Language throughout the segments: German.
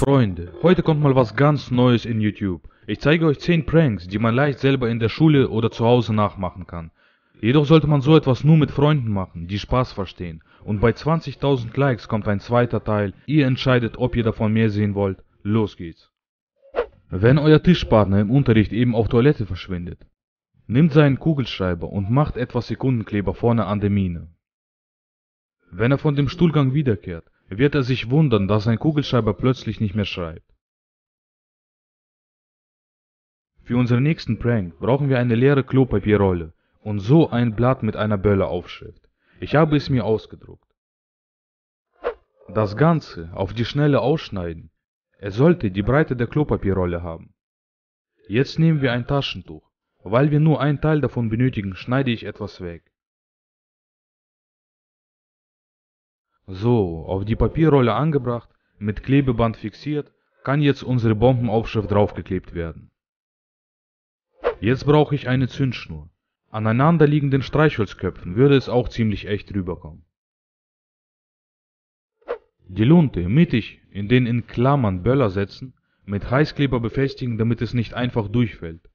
Freunde, heute kommt mal was ganz Neues in YouTube. Ich zeige euch 10 Pranks, die man leicht selber in der Schule oder zu Hause nachmachen kann. Jedoch sollte man so etwas nur mit Freunden machen, die Spaß verstehen. Und bei 20.000 Likes kommt ein zweiter Teil. Ihr entscheidet, ob ihr davon mehr sehen wollt. Los geht's. Wenn euer Tischpartner im Unterricht eben auf Toilette verschwindet, nimmt seinen Kugelschreiber und macht etwas Sekundenkleber vorne an der Mine. Wenn er von dem Stuhlgang wiederkehrt, wird er sich wundern, dass sein Kugelschreiber plötzlich nicht mehr schreibt. Für unseren nächsten Prank brauchen wir eine leere Klopapierrolle und so ein Blatt mit einer Böller-Aufschrift. Ich habe es mir ausgedruckt. Das Ganze auf die Schnelle ausschneiden. Er sollte die Breite der Klopapierrolle haben. Jetzt nehmen wir ein Taschentuch. Weil wir nur einen Teil davon benötigen, schneide ich etwas weg. So, auf die Papierrolle angebracht, mit Klebeband fixiert, kann jetzt unsere Bombenaufschrift draufgeklebt werden. Jetzt brauche ich eine Zündschnur. Aneinanderliegenden Streichholzköpfen würde es auch ziemlich echt rüberkommen. Die Lunte mittig in den in Klammern Böller setzen, mit Heißkleber befestigen, damit es nicht einfach durchfällt.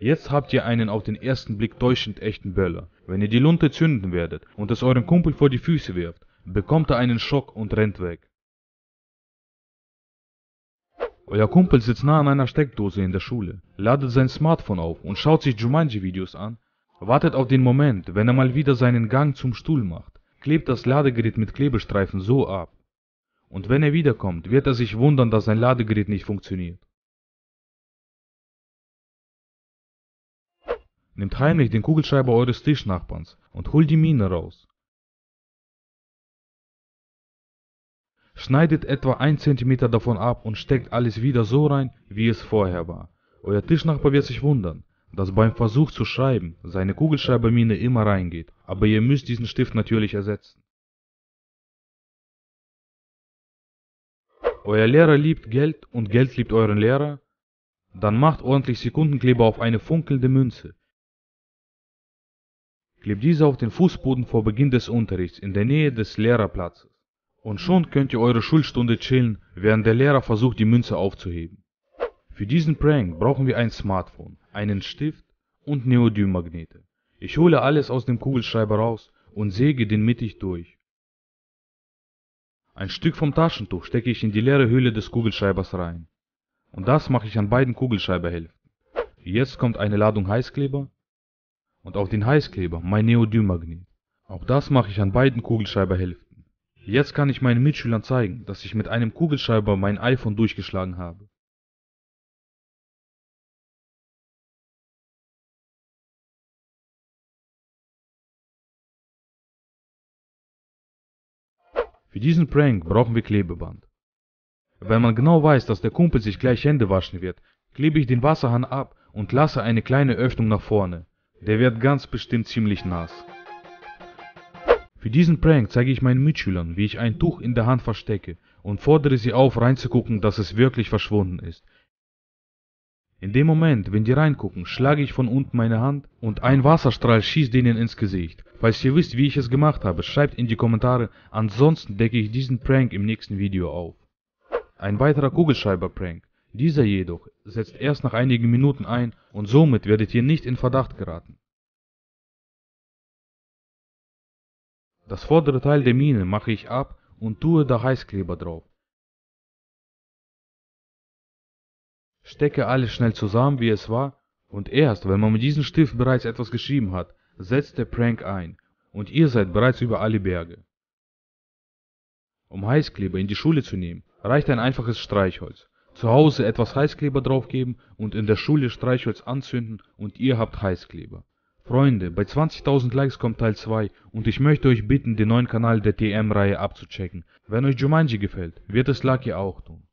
Jetzt habt ihr einen auf den ersten Blick täuschend echten Böller. Wenn ihr die Lunte zünden werdet und es eurem Kumpel vor die Füße wirft, bekommt er einen Schock und rennt weg. Euer Kumpel sitzt nah an einer Steckdose in der Schule, ladet sein Smartphone auf und schaut sich Jumanji-Videos an, wartet auf den Moment, wenn er mal wieder seinen Gang zum Stuhl macht, klebt das Ladegerät mit Klebestreifen so ab. Und wenn er wiederkommt, wird er sich wundern, dass sein Ladegerät nicht funktioniert. Nehmt heimlich den Kugelschreiber eures Tischnachbarns und holt die Mine raus. Schneidet etwa 1 cm davon ab und steckt alles wieder so rein, wie es vorher war. Euer Tischnachbar wird sich wundern, dass beim Versuch zu schreiben seine Kugelschreibermine immer reingeht, aber ihr müsst diesen Stift natürlich ersetzen. Euer Lehrer liebt Geld und Geld liebt euren Lehrer? Dann macht ordentlich Sekundenkleber auf eine funkelnde Münze, Klebt diese auf den Fußboden vor Beginn des Unterrichts in der Nähe des Lehrerplatzes. Und schon könnt ihr eure Schulstunde chillen, während der Lehrer versucht, die Münze aufzuheben. Für diesen Prank brauchen wir ein Smartphone, einen Stift und Neodym-Magnete. Ich hole alles aus dem Kugelschreiber raus und säge den mittig durch. Ein Stück vom Taschentuch stecke ich in die leere Hülle des Kugelschreibers rein. Und das mache ich an beiden Kugelschreiberhälften. Jetzt kommt eine Ladung Heißkleber und auf den Heißkleber mein Neodym-Magnet. Auch das mache ich an beiden Kugelschreiberhälften. Jetzt kann ich meinen Mitschülern zeigen, dass ich mit einem Kugelschreiber mein iPhone durchgeschlagen habe. Für diesen Prank brauchen wir Klebeband. Wenn man genau weiß, dass der Kumpel sich gleich Hände waschen wird, klebe ich den Wasserhahn ab und lasse eine kleine Öffnung nach vorne. Der wird ganz bestimmt ziemlich nass. Für diesen Prank zeige ich meinen Mitschülern, wie ich ein Tuch in der Hand verstecke und fordere sie auf, reinzugucken, dass es wirklich verschwunden ist. In dem Moment, wenn die reingucken, schlage ich von unten meine Hand und ein Wasserstrahl schießt denen ins Gesicht. Falls ihr wisst, wie ich es gemacht habe, schreibt in die Kommentare, ansonsten decke ich diesen Prank im nächsten Video auf. Ein weiterer Kugelschreiber-Prank. Dieser jedoch setzt erst nach einigen Minuten ein und somit werdet ihr nicht in Verdacht geraten. Das vordere Teil der Mine mache ich ab und tue da Heißkleber drauf. Stecke alles schnell zusammen, wie es war, und erst, wenn man mit diesem Stift bereits etwas geschrieben hat, setzt der Prank ein und ihr seid bereits über alle Berge. Um Heißkleber in die Schule zu nehmen, reicht ein einfaches Streichholz. Zu Hause etwas Heißkleber draufgeben und in der Schule Streichholz anzünden und ihr habt Heißkleber. Freunde, bei 20.000 Likes kommt Teil 2 und ich möchte euch bitten, den neuen Kanal der TM-Reihe abzuchecken. Wenn euch Jumanji gefällt, wird es Lucky auch tun.